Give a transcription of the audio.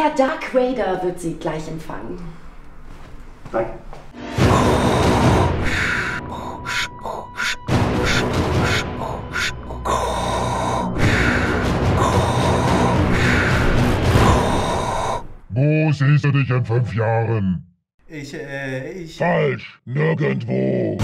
Herr Dark Raider wird Sie gleich empfangen. Danke. Wo siehst du dich in fünf Jahren? Ich, äh, ich. Falsch, nirgendwo.